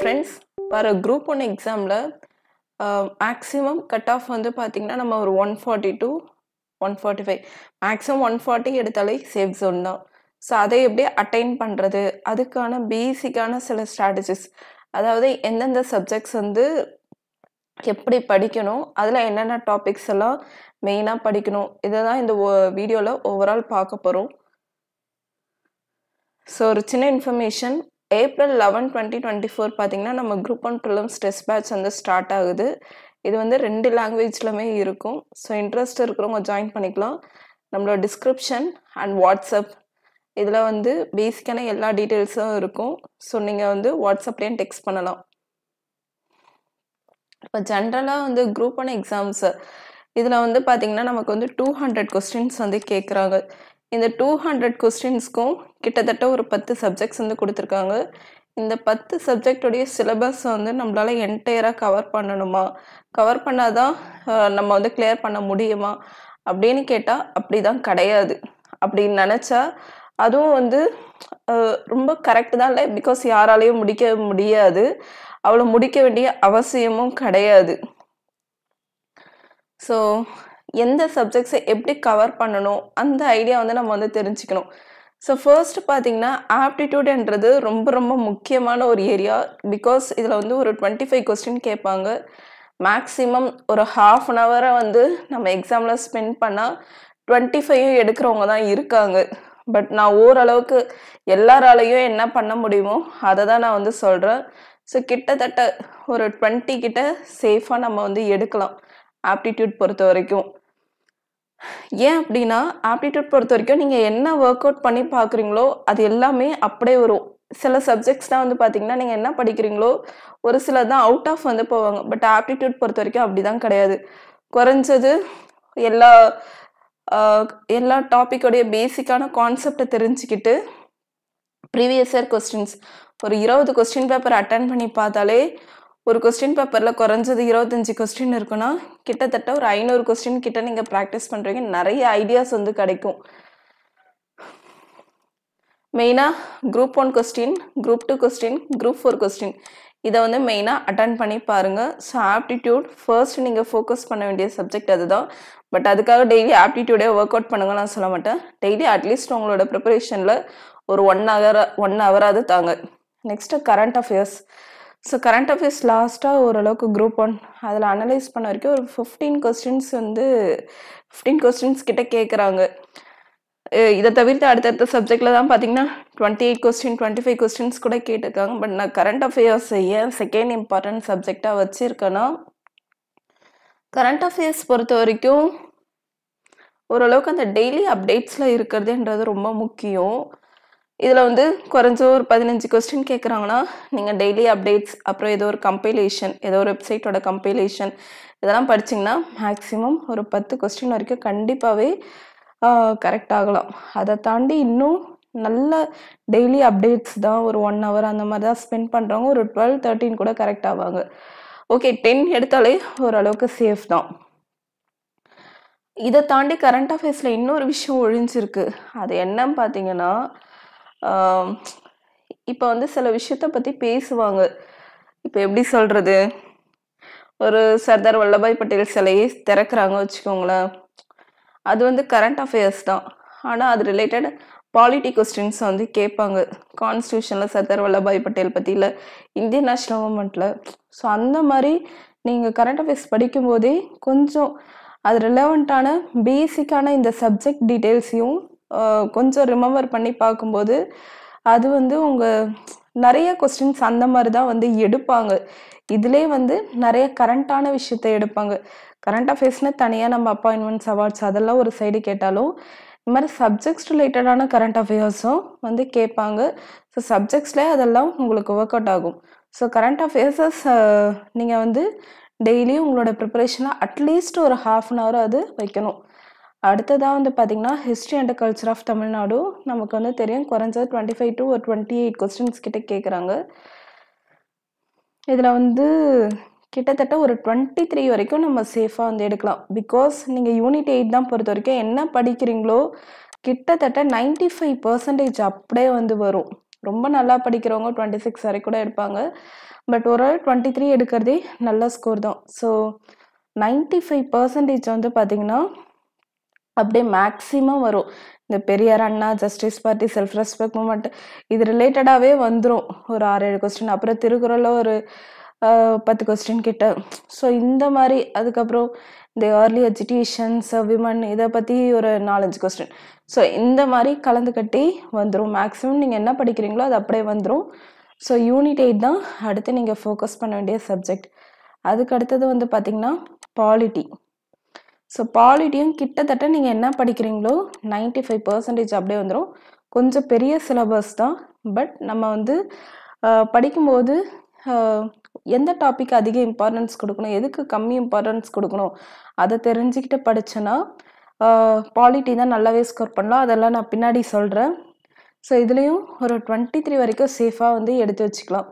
Friends வர group one எக்ஸாமில் maximum cut off வந்து பார்த்திங்கன்னா நம்ம ஒரு one forty two one forty five maximum one forty எடுத்தாலே சேஃப் ஜோன் தான். ஸோ அதை எப்படி அட்டைன் பண்ணுறது அதுக்கான பேசிக்கான சில ஸ்ட்ராட்டஜிஸ் அதாவது எந்தெந்த சப்ஜெக்ட்ஸ் வந்து எப்படி படிக்கணும்? அதில் என்னென்ன டாபிக்ஸ் எல்லாம் மெயினாக படிக்கணும்? இதை தான் இந்த வீடியோவில் ஓவரால் பார்க்க போகிறோம் ஸோ ஒரு சின்ன information April eleven twenty twenty four பார்த்தீங்கன்னா நம்ம group one prelims test batch வந்து ஸ்டார்ட் ஆகுது. இது வந்து ரெண்டு லாங்குவேஜ்லுமே இருக்கும். ஸோ இன்ட்ரெஸ்ட் இருக்கிறவங்க ஜாயின் பண்ணிக்கலாம். நம்மளோட டிஸ்கிரிப்ஷன் அண்ட் வாட்ஸ்அப் இதில் வந்து பேசிக்கான எல்லா டீட்டெயில்ஸும் இருக்கும். ஸோ நீங்கள் வந்து வாட்ஸ்அப்லேயும் டெக்ஸ்ட் பண்ணலாம். இப்போ ஜென்ரலாக வந்து குரூப் ஒன் எக்ஸாம்ஸு இதில் வந்து பார்த்திங்கன்னா நமக்கு வந்து டூ ஹண்ட்ரட் கொஸ்டின்ஸ் வந்து கேட்குறாங்க இந்த டூ ஹண்ட்ரட் கொஸ்டின்ஸ்க்கும் கிட்டத்தட்ட ஒரு பத்து சப்ஜெக்ட்ஸ் வந்து கொடுத்துருக்காங்க. இந்த பத்து சப்ஜெக்டோடைய சிலபஸ் வந்து நம்மளால் என்டையராக கவர் பண்ணணுமா? கவர் பண்ணால் தான் நம்ம வந்து கிளியர் பண்ண முடியுமா? அப்படின்னு கேட்டால் அப்படி தான் கிடையாது. அப்படின்னு நினச்சா அதுவும் வந்து ரொம்ப கரெக்டு தான் இல்லை? பிகாஸ் யாராலையும் முடிக்க முடியாது. அவ்வளோ முடிக்க வேண்டிய அவசியமும் கிடையாது. ஸோ எந்த சப்ஜெக்ட்ஸை எப்படி கவர் பண்ணணும் அந்த ஐடியா வந்து நம்ம வந்து தெரிஞ்சுக்கணும். ஸோ ஃபர்ஸ்ட் பார்த்தீங்கன்னா ஆப்டிடியூடுன்றது ரொம்ப ரொம்ப முக்கியமான ஒரு ஏரியா பிகாஸ் இதில் வந்து ஒரு டுவெண்ட்டி ஃபைவ் கொஸ்டின் கேட்பாங்க. மேக்ஸிமம் ஒரு ஹாஃப் அன் ஹவரை வந்து நம்ம எக்ஸாமில் ஸ்பெண்ட் பண்ணால் டுவெண்ட்டி ஃபைவ் எடுக்கிறவங்க தான் இருக்காங்க. பட் நான் ஓரளவுக்கு எல்லாராலையும் என்ன பண்ண முடியுமோ அதை தான் நான் வந்து சொல்கிறேன் ஸோ கிட்டத்தட்ட ஒரு டுவெண்ட்டி கிட்ட சேஃபாக நம்ம வந்து எடுக்கலாம் ஆப்டிடியூட் பொறுத்த வரைக்கும். ஏன் அப்படின்னா ஆப்டிடியூட் பொறுத்த வரைக்கும் நீங்கள் என்ன ஒர்க் அவுட் பண்ணி பார்க்குறீங்களோ அது எல்லாமே அப்படியே வரும். சில சப்ஜெக்ட்ஸ்லாம் வந்து பார்த்தீங்கன்னா நீங்கள் என்ன படிக்கிறீங்களோ ஒரு சில தான் அவுட் ஆஃப் வந்து போவாங்க. பட் ஆப்டிடியூட் பொறுத்த வரைக்கும் அப்படி தான் கிடையாது. குறைஞ்சது எல்லா எல்லா டாப்பிக்கோடைய பேசிக்கான கான்செப்டை தெரிஞ்சுக்கிட்டு ப்ரீவியஸ் இயர் கொஸ்டின்ஸ் ஒரு இருபது கொஸ்டின் பேப்பர் அட்டன் பண்ணி பார்த்தாலே ஒரு கொஸ்டின் பேப்பரில் குறைஞ்சது இருபத்தஞ்சி கொஸ்டின் இருக்குன்னா கிட்டத்தட்ட ஒரு ஐநூறு கொஸ்டின் கிட்ட நீங்கள் ப்ராக்டிஸ் பண்ணுறீங்க நிறைய ஐடியாஸ் வந்து கிடைக்கும். மெயினாக group one question group two question group four question இதை வந்து மெயினாக அட்டன் பண்ணி பாருங்கள் ஸோ ஆப்டிடியூட் ஃபர்ஸ்ட் நீங்கள் ஃபோக்கஸ் பண்ண வேண்டிய சப்ஜெக்ட் அதுதான். பட் அதுக்காக டெய்லி ஆப்டிடியூடே ஒர்க் அவுட் பண்ணுங்க நான் சொல்ல மாட்டேன். டெய்லி அட்லீஸ்ட் உங்களோட ப்ரிப்பரேஷனில் ஒரு ஒன் ஹவர் ஒன் ஹவராது தாங்க. Next current affairs so current affairs லாஸ்ட்டாக ஓரளவுக்கு குரூப் ஒன் அதில் அனலைஸ் பண்ண வரைக்கும் ஒரு ஃபிஃப்டீன் கொஸ்டின்ஸ் வந்து ஃபிஃப்டீன் கொஸ்டின்ஸ் கிட்ட கேட்குறாங்க இதை தவிர்த்து அடுத்தடுத்த சப்ஜெக்டில் தான் பார்த்தீங்கன்னா twenty eight question twenty five questions கூட கேட்டிருக்காங்க. பட் நான் கரண்ட் அஃபேர்ஸ் ஏன் செகண்ட் இம்பார்ட்டன்ட் சப்ஜெக்டாக வச்சுருக்கேன்னா கரண்ட் அஃபேர்ஸ் பொறுத்த வரைக்கும் ஓரளவுக்கு அந்த டெய்லி அப்டேட்ஸில் இருக்கிறதுன்றது ரொம்ப முக்கியம். இதில் வந்து குறைஞ்ச ஒரு பதினஞ்சு கொஸ்டின் கேட்குறாங்கன்னா நீங்கள் டெய்லி அப்டேட்ஸ் அப்புறம் ஏதோ ஒரு கம்பைலேஷன் ஏதோ ஒரு வெப்சைட்டோட கம்பைலேஷன் இதெல்லாம் படிச்சிங்கன்னா மேக்ஸிமம் ஒரு பத்து கொஸ்டின் வரைக்கும் கண்டிப்பாகவே கரெக்ட் ஆகலாம். அதை தாண்டி இன்னும் நல்ல டெய்லி அப்டேட்ஸ் தான் ஒரு ஒன் ஹவர் அந்த மாதிரி தான் ஸ்பெண்ட் பண்ணுறவங்க ஒரு டுவெல் தேர்ட்டின் கூட கரெக்ட் ஆவாங்க. ஓகே டென் எடுத்தாலே ஓரளவுக்கு சேஃப் தான். இதை தாண்டி கரண்ட் அஃபேர்ஸில் இன்னொரு விஷயம் ஒழிஞ்சிருக்கு. அது என்னன்னு பார்த்தீங்கன்னா இப்போ வந்து சில விஷயத்த பற்றி பேசுவாங்க. இப்போ எப்படி சொல்கிறது ஒரு சர்தார் வல்லபாய் பட்டேல் சிலையை திறக்கிறாங்க வச்சுக்கோங்களேன். அது வந்து கரண்ட் அஃபேர்ஸ் தான். ஆனால் அது ரிலேட்டட் பாலிட்டி கொஸ்டின்ஸ் வந்து கேட்பாங்க. கான்ஸ்டியூஷனில் சர்தார் வல்லபாய் பட்டேல் பற்றி இல்லை இந்தியன் நேஷ்னல் மூமெண்ட்டில் ஸோ அந்த மாதிரி நீங்கள் கரண்ட் அஃபேர்ஸ் படிக்கும்போதே கொஞ்சம் அது ரிலவெண்ட்டான பேசிக்கான இந்த சப்ஜெக்ட் டீட்டெயில்ஸையும் கொஞ்சம் ரிமெம்பர் பண்ணி பார்க்கும்போது அது வந்து உங்கள் நிறைய கொஸ்டின்ஸ் அந்த மாதிரி தான் வந்து எடுப்பாங்க. இதிலே வந்து நிறைய கரண்ட்டான விஷயத்த எடுப்பாங்க. கரண்ட் அஃபேர்ஸ்னு தனியாக நம்ம அப்பாயின்மெண்ட்ஸ் அவார்ட்ஸ் அதெல்லாம் ஒரு சைடு கேட்டாலும் இந்த மாதிரி சப்ஜெக்ட்ஸ் ரிலேட்டடான கரண்ட் அஃபேர்ஸும் வந்து கேட்பாங்க. ஸோ சப்ஜெக்ட்ஸ்லேயே அதெல்லாம் உங்களுக்கு ஒர்க் அவுட் ஆகும். ஸோ கரண்ட் அஃபேர்ஸஸ் நீங்கள் வந்து டெய்லியும் உங்களோட ப்ரிப்பரேஷனாக அட்லீஸ்ட் ஒரு ஹாஃப் அன் ஹவர் அது வைக்கணும். அடுத்ததாக வந்து பார்த்திங்கன்னா history and culture of Tamil Nadu நமக்கு வந்து தெரியும் குறைஞ்சது டுவெண்ட்டி ஃபைவ் டு ஒரு டுவெண்ட்டி எயிட் கொஸ்டின்ஸ் கிட்டே கேட்குறாங்க இதில் வந்து கிட்டத்தட்ட ஒரு டுவெண்ட்டி த்ரீ வரைக்கும் நம்ம சேஃபாக வந்து எடுக்கலாம். பிகாஸ் நீங்கள் யூனிட் எயிட் தான் பொறுத்த வரைக்கும் என்ன படிக்கிறீங்களோ கிட்டத்தட்ட நைன்டி ஃபைவ் பர்சன்டேஜ் அப்படியே வந்து வரும். ரொம்ப நல்லா படிக்கிறவங்க டுவெண்ட்டி சிக்ஸ் வரை கூட எடுப்பாங்க. பட் ஒரு டுவெண்ட்டி த்ரீ எடுக்கிறதே நல்ல ஸ்கோர் தான். ஸோ நைன்டி ஃபைவ் பர்சன்டேஜ் வந்து பார்த்திங்கன்னா அப்படியே மேக்ஸிமம் வரும். இந்த Periyar Anna justice party self respect movement இது ரிலேட்டடாகவே வந்துடும் ஒரு ஆறு ஏழு கொஸ்டின் அப்புறம் திருக்குறளில் ஒரு பத்து கொஸ்டின் கிட்ட. ஸோ இந்த மாதிரி அதுக்கப்புறம் இந்த ஏர்லி எஜுகேஷன்ஸ் விமன் இதை பற்றி ஒரு நாலஞ்சு கொஸ்டின் ஸோ இந்த மாதிரி கலந்து கட்டி வந்துடும் மேக்ஸிமம் நீங்கள் என்ன படிக்கிறீங்களோ அது அப்படியே வந்துடும் ஸோ யூனிட் எயிட் தான் அடுத்து நீங்கள் ஃபோக்கஸ் பண்ண வேண்டிய சப்ஜெக்ட் அதுக்கு அடுத்தது வந்து பார்த்திங்கன்னா பாலிட்டி ஸோ பாலிட்டியும் கிட்டத்தட்ட நீங்கள் என்ன படிக்கிறீங்களோ 95% ஃபைவ் பர்சன்டேஜ் அப்படியே வந்துடும் கொஞ்சம் பெரிய சிலபஸ் தான். பட் நம்ம வந்து படிக்கும்போது எந்த டாபிக் அதிக இம்பார்ட்டன்ஸ் கொடுக்கணும் எதுக்கு கம்மி இம்பார்ட்டன்ஸ் கொடுக்கணும் அதை தெரிஞ்சுக்கிட்டு படித்தேன்னா பாலிட்டி தான் நல்லாவே ஸ்கோர் பண்ணலாம். அதெல்லாம் நான் பின்னாடி சொல்கிறேன் ஸோ இதுலேயும் ஒரு டுவெண்ட்டி த்ரீ வரைக்கும் சேஃபாக வந்து எடுத்து வச்சுக்கலாம்.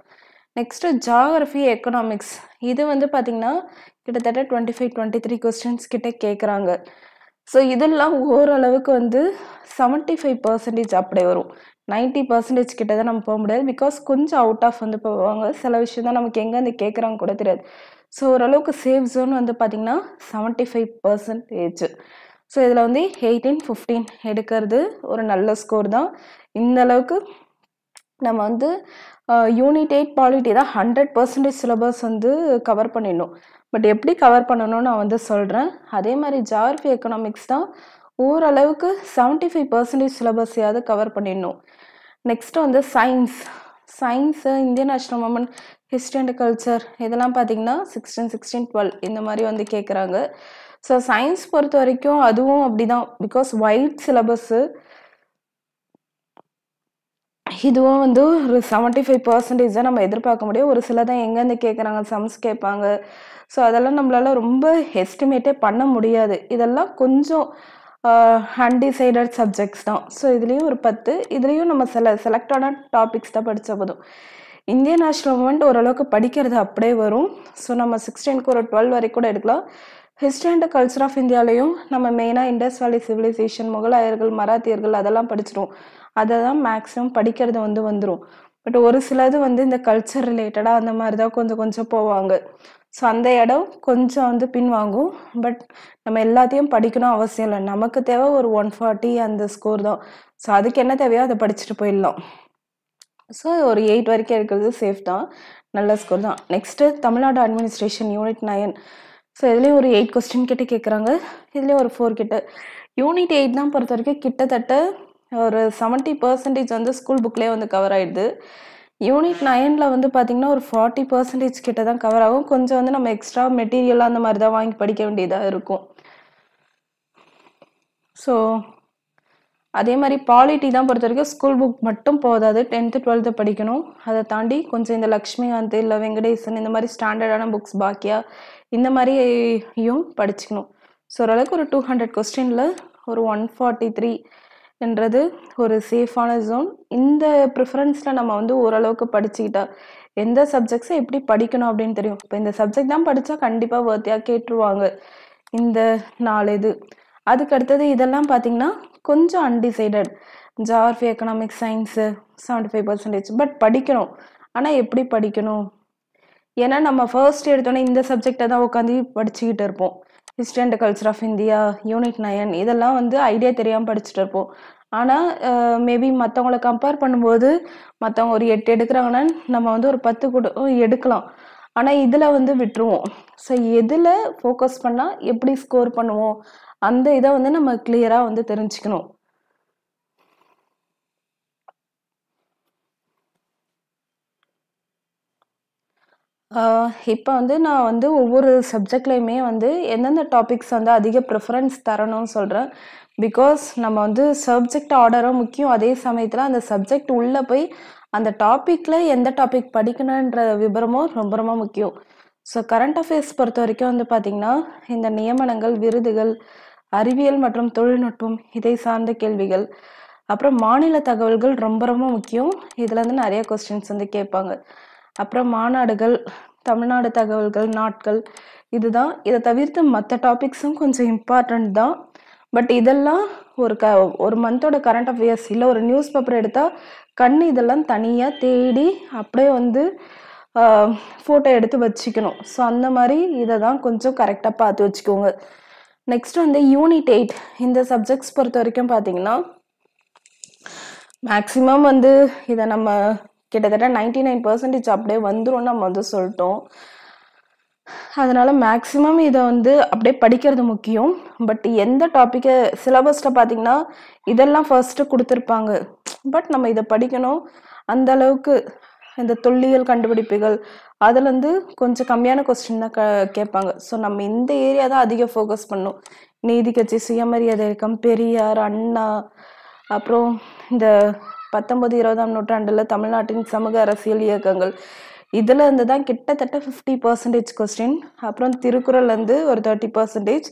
நெக்ஸ்ட்டு ஜாகிரஃபி எக்கனாமிக்ஸ் இது வந்து பார்த்திங்கன்னா கிட்டத்தட்ட twenty five twenty three questions கிட்ட கேட்குறாங்க ஸோ இதெல்லாம் ஓரளவுக்கு வந்து செவன்ட்டி ஃபைவ் பர்சன்டேஜ் அப்படியே வரும். நைன்ட்டி பர்சன்டேஜ் கிட்ட தான் நம்ம போக முடியாது. பிகாஸ் கொஞ்சம் அவுட் ஆஃப் வந்து போவாங்க. சில விஷயம் தான் நமக்கு எங்கேருந்து கேட்குறாங்க கூட தெரியாது. ஸோ ஓரளவுக்கு சேஃப் ஜோன் வந்து பார்த்திங்கன்னா செவன்ட்டி ஃபைவ் பர்சன்டேஜ் ஸோ இதில் வந்து எயிட்டீன் ஃபிஃப்டீன் எடுக்கிறது ஒரு நல்ல ஸ்கோர் தான். இந்த அளவுக்கு நம்ம வந்து யூனிட் எயிட் பாலிட்டி தான் ஹண்ட்ரட் பர்சன்டேஜ் சிலபஸ் வந்து கவர் பண்ணிடணும். பட் எப்படி கவர் பண்ணணும்னு நான் வந்து சொல்கிறேன் அதே மாதிரி ஜாகிரஃபி எக்கனாமிக்ஸ் தான் ஓரளவுக்கு செவன்ட்டி ஃபைவ் பர்சன்டேஜ் சிலபஸையாவது கவர் பண்ணிடணும். நெக்ஸ்ட்டு வந்து science science Indian national movement history and culture இதெல்லாம் பார்த்தீங்கன்னா சிக்ஸ்டீன் சிக்ஸ்டீன் டுவெல் இந்த மாதிரி வந்து கேட்குறாங்க ஸோ சயின்ஸ் பொறுத்த வரைக்கும் அதுவும் அப்படி தான் பிகாஸ் ஒயிட் சிலபஸ்ஸு இதுவும் வந்து ஒரு செவன்ட்டி ஃபைவ் பர்சன்டேஜ் தான் நம்ம எதிர்பார்க்க முடியும். ஒரு சில தான் எங்கேருந்து கேட்குறாங்க சம்ஸ் கேட்பாங்க. ஸோ அதெல்லாம் நம்மளால ரொம்ப எஸ்டிமேட்டே பண்ண முடியாது. இதெல்லாம் கொஞ்சம் அன்டிசைடட் சப்ஜெக்ட்ஸ் தான். ஸோ இதுலேயும் ஒரு பத்து. இதுலேயும் நம்ம சில செலக்டான டாபிக்ஸ் தான் படித்தா போதும். இந்தியன் நேஷ்னல் மூமெண்ட் ஓரளவுக்கு படிக்கிறது அப்படியே வரும். ஸோ நம்ம சிக்ஸ்டீனுக்கு ஒரு டுவெல் வரைக்கும் கூட எடுக்கலாம். ஹிஸ்ட்ரி அண்ட் கல்ச்சர் ஆஃப் இந்தியாலையும் நம்ம மெயினாக இண்டஸ் வேலி சிவிலைசேஷன் முகலாயர்கள் மராத்தியர்கள் அதெல்லாம் படிச்சிடும் அதை தான் மேக்ஸிமம் படிக்கிறது வந்து வந்துடும் பட் ஒரு சிலது வந்து இந்த கல்ச்சர் ரிலேட்டடாக அந்த மாதிரி தான் கொஞ்சம் கொஞ்சம் போவாங்க. ஸோ அந்த இடம் கொஞ்சம் வந்து பின்வாங்கும். பட் நம்ம எல்லாத்தையும் படிக்கணும் அவசியம் இல்லை. நமக்கு தேவை ஒரு ஒன் ஃபார்ட்டி அந்த ஸ்கோர் தான். ஸோ அதுக்கு என்ன தேவையோ அதை படிச்சுட்டு போயிடலாம். ஸோ ஒரு எயிட் வரைக்கும் இருக்கிறது சேஃப் தான். நல்ல ஸ்கோர் தான். Next Tamil Nadu administration unit nine so இதுலேயும் ஒரு எயிட் கொஸ்டின் கிட்ட கேட்குறாங்க இதுலேயும் ஒரு ஃபோர் கிட்ட. யூனிட் எயிட் தான் பொறுத்த வரைக்கும் கிட்டத்தட்ட ஒரு செவன்ட்டி பர்சன்டேஜ் வந்து ஸ்கூல் புக்லேயே வந்து கவர் ஆயிடுது. யூனிட் நைனில் வந்து பார்த்திங்கன்னா ஒரு ஃபார்ட்டி பர்சன்டேஜ் கிட்ட தான் கவர் ஆகும். கொஞ்சம் வந்து நம்ம எக்ஸ்ட்ரா மெட்டீரியல் அந்த மாதிரி தான் வாங்கி படிக்க வேண்டியதாக இருக்கும். ஸோ அதே மாதிரி பாலிட்டி தான் பொறுத்த வரைக்கும் ஸ்கூல் புக் மட்டும் போதாது. டென்த்து டுவெல்த்து படிக்கணும். அதை தாண்டி கொஞ்சம் இந்த லக்ஷ்மிகாந்த் இல்லை வெங்கடேசன் இந்த மாதிரி ஸ்டாண்டர்டான புக்ஸ் பாக்கியா இந்த மாதிரியும் படிச்சுக்கணும். ஸோ ஓரளவுக்கு ஒரு டூ ஹண்ட்ரட் கொஸ்டினில் ஒரு ஒன் ஃபார்ட்டி த்ரீ என்றது ஒரு சேஃபான ஜோன் இந்த ப்ரிஃபரன்ஸில் நம்ம வந்து ஓரளவுக்கு படிச்சுக்கிட்டா எந்த சப்ஜெக்ட்ஸை எப்படி படிக்கணும் அப்படின்னு தெரியும். இப்போ இந்த சப்ஜெக்ட் தான் படித்தா கண்டிப்பாக வர்த்தியாக கேட்டுருவாங்க. இந்த நாலு இது. அதுக்கு அடுத்தது இதெல்லாம் பார்த்தீங்கன்னா கொஞ்சம் undecided geography economics science seventy five percentage but படிக்கணும். ஆனால் எப்படி படிக்கணும்? ஏன்னா நம்ம ஃபர்ஸ்ட் எடுத்தோன்னே இந்த சப்ஜெக்டை தான் உட்காந்து படிச்சுக்கிட்டு இருப்போம். History and culture of India unit nine இதெல்லாம் வந்து ஐடியா தெரியாமல் படிச்சுட்டு இருப்போம். ஆனால் மேபி மற்றவங்கள கம்பேர் பண்ணும்போது மற்றவங்க ஒரு எட்டு எடுக்கிறாங்கன்னா நம்ம வந்து ஒரு பத்து கூட எடுக்கலாம். ஆனால் இதில் வந்து விட்டுருவோம். ஸோ எதில் ஃபோக்கஸ் பண்ணால் எப்படி ஸ்கோர் பண்ணுவோம்? அந்த இதை வந்து நம்ம கிளியராக வந்து தெரிஞ்சுக்கணும். இப்போ வந்து நான் வந்து ஒவ்வொரு சப்ஜெக்ட்லேயுமே வந்து எந்தெந்த டாபிக்ஸ் வந்து அதிக ப்ரிஃபரன்ஸ் தரணும்னு சொல்கிறேன் பிகாஸ் நம்ம வந்து சப்ஜெக்ட் ஆர்டரும் முக்கியம். அதே சமயத்தில் அந்த சப்ஜெக்ட் உள்ளே போய் அந்த டாப்பிக்கில் எந்த டாபிக் படிக்கணுன்ற விபரமும் ரொம்ப ரொம்ப முக்கியம். ஸோ கரண்ட் அஃபேர்ஸ் பொறுத்த வரைக்கும் வந்து பார்த்திங்கன்னா இந்த நியமனங்கள் விருதுகள் அறிவியல் மற்றும் தொழில்நுட்பம் இதை சார்ந்த கேள்விகள். அப்புறம் மாநில தகவல்கள் ரொம்ப ரொம்ப முக்கியம். இதில் வந்து நிறைய கொஸ்டின்ஸ் வந்து கேட்பாங்க. அப்புறம் மாநாடுகள் தமிழ்நாடு தகவல்கள் நாட்கள் இதுதான். இதை தவிர்த்து மற்ற டாபிக்ஸும் கொஞ்சம் இம்பார்ட்டண்ட் தான். பட் இதெல்லாம் ஒரு க ஒரு மந்தோட கரண்ட் அஃபேர்ஸ் இல்லை ஒரு நியூஸ் பேப்பர் எடுத்தால் கண் இதெல்லாம் தனியாக தேடி அப்படியே வந்து ஃபோட்டோ எடுத்து வச்சுக்கணும். ஸோ அந்த மாதிரி இதை தான் கொஞ்சம் கரெக்டாக பார்த்து வச்சுக்கோங்க. நெக்ஸ்ட் வந்து யூனிட் எயிட் இந்த சப்ஜெக்ட்ஸ் பொறுத்த வரைக்கும் பார்த்தீங்கன்னா மேக்ஸிமம் வந்து இதை நம்ம கிட்டத்தட்ட நைன்டி நைன் பர்சன்டேஜ் அப்படியே வந்துடும் நம்ம வந்து சொல்லிட்டோம். அதனால மேக்ஸிமம் இதை வந்து அப்படியே படிக்கிறது முக்கியம். பட் எந்த டாப்பிக்கை சிலபஸில் பார்த்தீங்கன்னா இதெல்லாம் ஃபர்ஸ்ட்டு கொடுத்துருப்பாங்க. பட் நம்ம இதை படிக்கணும். அந்த அளவுக்கு இந்த தொல்லியல் கண்டுபிடிப்புகள் அதுலேருந்து கொஞ்சம் கம்மியான கொஸ்டின் தான் க கேட்பாங்க. ஸோ நம்ம இந்த ஏரியா தான் அதிக ஃபோக்கஸ் பண்ணும் நீதி கட்சி சுயமரியாதை இயக்கம் பெரியார் அண்ணா அப்புறம் இந்த பத்தொன்பது இருபதாம் நூற்றாண்டில் தமிழ்நாட்டின் சமூக அரசியல் இயக்கங்கள். இதில் இருந்து தான் கிட்டத்தட்ட ஃபிஃப்டி பர்சன்டேஜ் கொஸ்டின் அப்புறம் திருக்குறள்லேருந்து ஒரு தேர்ட்டி பர்சன்டேஜ்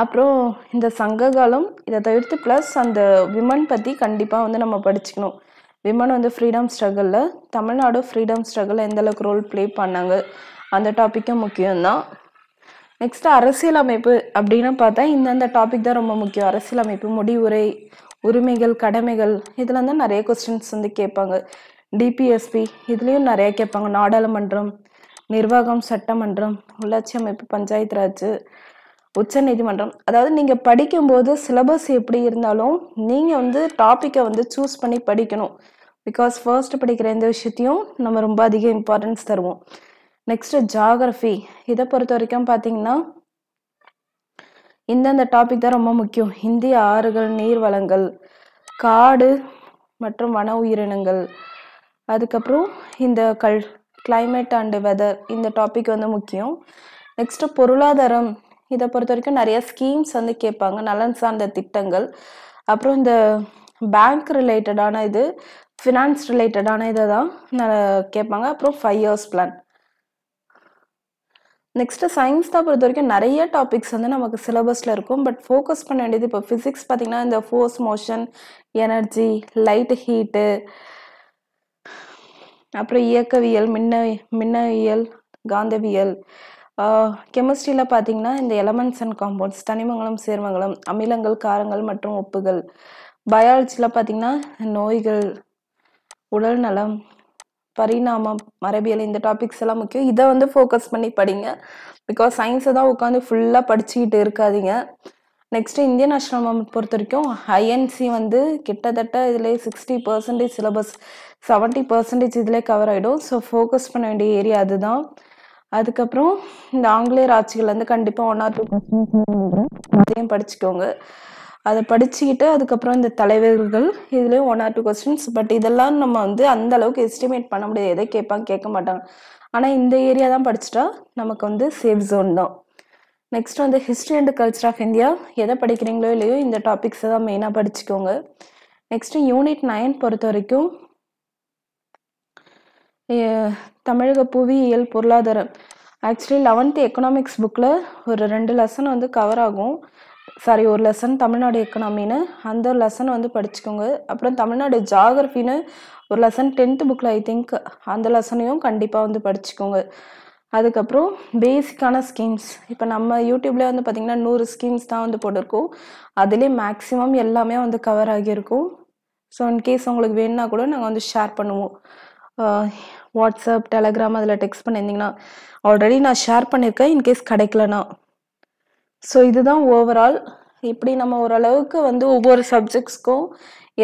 அப்புறம் இந்த சங்க காலம் இதை தவிர்த்து ப்ளஸ் அந்த விமன் பற்றி கண்டிப்பாக வந்து நம்ம படிச்சுக்கணும். விமன் வந்து ஃப்ரீடம் ஸ்ட்ரகிளில் தமிழ்நாடு ஃப்ரீடம் ஸ்ட்ரகிளில் எந்தளவுக்கு ரோல் ப்ளே பண்ணாங்க? அந்த டாப்பிக்கும் முக்கியம்தான். நெக்ஸ்ட் அரசியலமைப்பு அப்படின்னு பார்த்தா இந்தந்த டாபிக் தான் ரொம்ப முக்கியம். அரசியலமைப்பு முடிவுரை உரிமைகள் கடமைகள் இதில் தான் நிறைய கொஸ்டின்ஸ் வந்து கேட்பாங்க. டிபிஎஸ்பி இதுலேயும் நிறைய கேட்பாங்க. நாடாளுமன்றம் நிர்வாகம் சட்டமன்றம் உள்ளாட்சி அமைப்பு பஞ்சாயத்து ராஜ் உச்ச நீதிமன்றம். அதாவது நீங்கள் படிக்கும்போது சிலபஸ் எப்படி இருந்தாலும் நீங்கள் வந்து டாப்பிக்கை வந்து சூஸ் பண்ணி படிக்கணும். பிகாஸ் ஃபர்ஸ்ட் படிக்கிற எந்த விஷயத்தையும் நம்ம ரொம்ப அதிக இம்பார்ட்டன்ஸ் தருவோம். நெக்ஸ்ட் ஜாகிரஃபி இதை பொறுத்த வரைக்கும் பார்த்தீங்கன்னா இந்தந்த டாபிக் தான் ரொம்ப முக்கியம். இந்திய ஆறுகள் நீர் வளங்கள் காடு மற்றும் வன உயிரினங்கள். அதுக்கப்புறம் இந்த கல் கிளைமேட் அண்டு வெதர் இந்த டாபிக் வந்து முக்கியம். நெக்ஸ்ட் பொருளாதாரம். இதை பொறுத்த வரைக்கும் நிறைய ஸ்கீம்ஸ் வந்து கேட்பாங்க. நலன் சார்ந்த திட்டங்கள். அப்புறம் இந்த பேங்க் ரிலேட்டடான இது ஃபினான்ஸ் ரிலேட்டடான இதை தான் கேட்பாங்க. அப்புறம் five years plan next science தான் பொறுத்த வரைக்கும் நிறைய டாபிக்ஸ் வந்து நமக்கு சிலபஸில் இருக்கும். பட் ஃபோக்கஸ் பண்ண வேண்டியது இப்போ ஃபிசிக்ஸ் பார்த்தீங்கன்னா இந்த force motion energy light heat அப்புறம் இயக்கவியல் மின்ன மின்னவியல் காந்தவியல். கெமிஸ்ட்ரியில் பார்த்தீங்கன்னா இந்த எலமெண்ட்ஸ் அண்ட் காம்பவுண்ட்ஸ் தனிமங்களும் சேர்மங்களும் அமிலங்கள் காரங்கள் மற்றும் உப்புகள். பயாலஜியில் பார்த்தீங்கன்னா நோய்கள் உடல் நலம் பரிணாமம் மரபியல் இந்த டாபிக்ஸ் எல்லாம் முக்கியம். இதை வந்து ஃபோக்கஸ் பண்ணி படிங்க. பிகாஸ் சயின்ஸை தான் உட்காந்து ஃபுல்லாக படிச்சுக்கிட்டு இருக்காதீங்க. நெக்ஸ்ட்டு இந்தியன் நேஷனல் மூமெண்ட் பொறுத்த வரைக்கும் ஐஎன்சி வந்து கிட்டத்தட்ட இதில் sixty percentage syllabus seventy percentage இதிலே கவர் ஆகிடும் ஸோ ஃபோக்கஸ் பண்ண வேண்டிய ஏரியா அதுதான். அதுக்கப்புறம் இந்த ஆங்கிலேயர் ஆட்சிகள் வந்து கண்டிப்பாக ஒன் ஆர் டூ அதையும் படிச்சுக்கோங்க. அதை படிச்சுக்கிட்டு அதுக்கப்புறம் இந்த தலைவர்கள் இதுலேயும் one or two questions but இதெல்லாம் நம்ம வந்து அந்த அளவுக்கு எஸ்டிமேட் பண்ண முடியாது. எதை கேட்பாங்க கேட்க மாட்டாங்க. ஆனால் இந்த ஏரியா தான் படிச்சிட்டா நமக்கு வந்து சேஃப் ஜோன் தான். நெக்ஸ்ட் வந்து history and culture of India எதை படிக்கிறீங்களோ இல்லையோ இந்த டாபிக்ஸை தான் மெயினாக படிச்சுக்கோங்க. நெக்ஸ்ட் யூனிட் நைன் பொறுத்த வரைக்கும் தமிழக புவியியல் பொருளாதாரம். ஆக்சுவலி லெவன்த்து எக்கனாமிக்ஸ் புக்கில் ஒரு ரெண்டு லெசன் வந்து கவர் ஆகும். சாரி ஒரு லெசன் தமிழ்நாடு எக்கனாமின்னு அந்த லெசன் வந்து படிச்சுக்கோங்க. அப்புறம் தமிழ்நாடு ஜாகிரஃபின்னு ஒரு லெசன் டென்த்து புக்கில் ஐ திங்க் அந்த லெசனையும் கண்டிப்பாக வந்து படிச்சுக்கோங்க. அதுக்கப்புறம் பேசிக்கான ஸ்கீம்ஸ் இப்போ நம்ம யூடியூப்லேயே வந்து பார்த்திங்கன்னா நூறு ஸ்கீம்ஸ் தான் வந்து போட்டிருக்கோம். அதுலேயே மேக்ஸிமம் எல்லாமே வந்து கவர் ஆகியிருக்கும். ஸோ இன்கேஸ் உங்களுக்கு வேணும்னா கூட நாங்கள் வந்து ஷேர் பண்ணுவோம். வாட்ஸ்அப் டெலகிராம் அதில் டெக்ஸ்ட் பண்ணியிருந்தீங்கன்னா ஆல்ரெடி நான் ஷேர் பண்ணியிருக்கேன் இன்கேஸ் கிடைக்கலனா ஸோ இதுதான் ஓவரால் இப்படி நம்ம ஓரளவுக்கு வந்து ஒவ்வொரு சப்ஜெக்ட்ஸ்க்கும்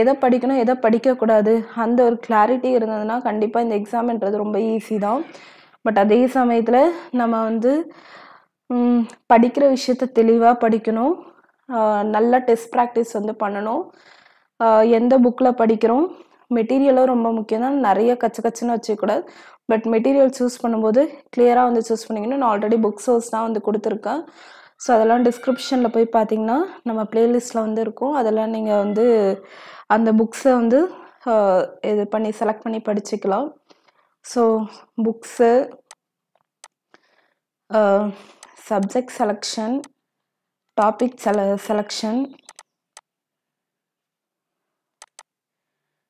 எதை படிக்கணும் எதை படிக்கக்கூடாது அந்த ஒரு கிளாரிட்டி இருந்ததுன்னா கண்டிப்பாக இந்த எக்ஸாம்ன்றது ரொம்ப ஈஸி தான். பட் அதே சமயத்தில் நம்ம வந்து படிக்கிற விஷயத்த தெளிவாக படிக்கணும். நல்லா நல்ல டெஸ்ட் ப்ராக்டிஸ் வந்து பண்ணணும். எந்த புக்கில் படிக்கிறோம் மெட்டீரியலும் ரொம்ப முக்கியம் தான். நிறைய கச்சு கச்சுன்னு வச்சுக்கூடாது. பட் மெட்டீரியல் சூஸ் பண்ணும்போது கிளியராக வந்து சூஸ் பண்ணிக்கணும் நான் ஆல்ரெடி புக் சோர்ஸ் தான் வந்து கொடுத்துருக்கேன். ஸோ அதெல்லாம் டிஸ்கிரிப்ஷனில் போய் பார்த்தீங்கன்னா நம்ம ப்ளேலிஸ்ட்டில் வந்து இருக்கும். அதெல்லாம் நீங்கள் வந்து அந்த புக்ஸை வந்து இது பண்ணி செலக்ட் பண்ணி படிச்சுக்கலாம். So books subject selection topic செல செலெக்ஷன்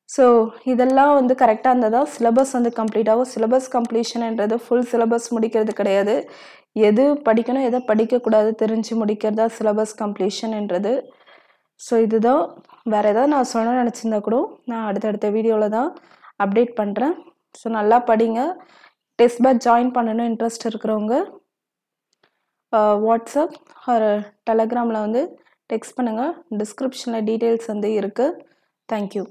ஸோ இதெல்லாம் வந்து கரெக்டாக இருந்ததா? சிலபஸ் வந்து கம்ப்ளீட் ஆகும் சிலபஸ் கம்ப்ளீஷன்ன்றது ஃபுல் சிலபஸ் முடிக்கிறது கிடையாது. எது படிக்கணும் எதை படிக்கக்கூடாது தெரிஞ்சு முடிக்கிறதா சிலபஸ் கம்ப்ளீஷன்ன்றது ஸோ இதுதான். வேறு ஏதாவது நான் சொல்ல நினச்சிருந்தா கூட நான் அடுத்தடுத்த வீடியோவில் தான் அப்டேட் பண்ணுறேன் ஸோ நல்லா படிங்க. டெஸ்ட் பேட்ச் ஜாயின் பண்ணணும் இன்ட்ரெஸ்ட் இருக்கிறவங்க. வாட்ஸ்அப் ஒரு டெலகிராமில் வந்து டெக்ஸ்ட் பண்ணுங்கள் டிஸ்கிரிப்ஷனில் டீட்டெயில்ஸ் வந்து இருக்குது தேங்க்யூ